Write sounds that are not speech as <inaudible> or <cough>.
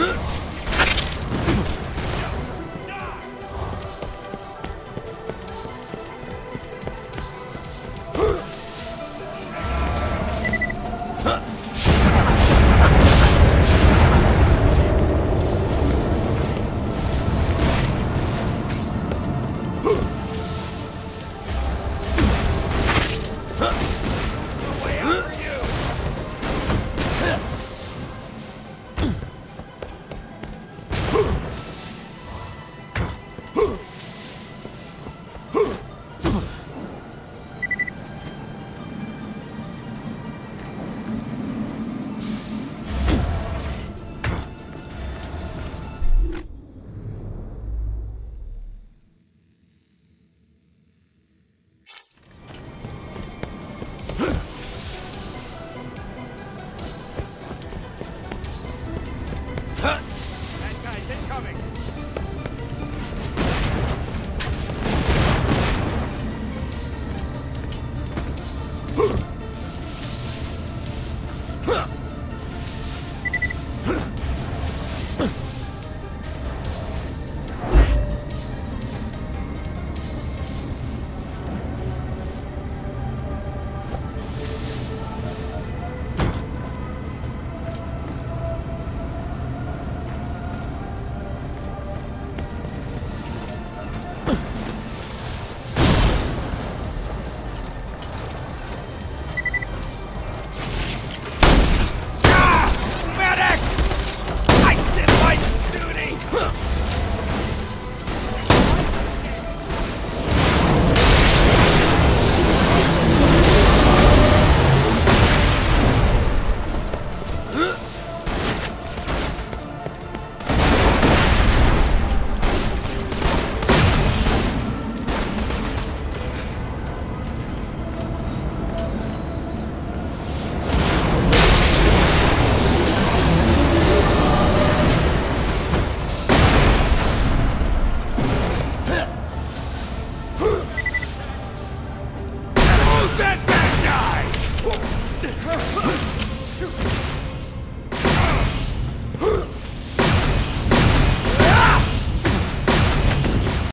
えん bad guy! Huh? <laughs>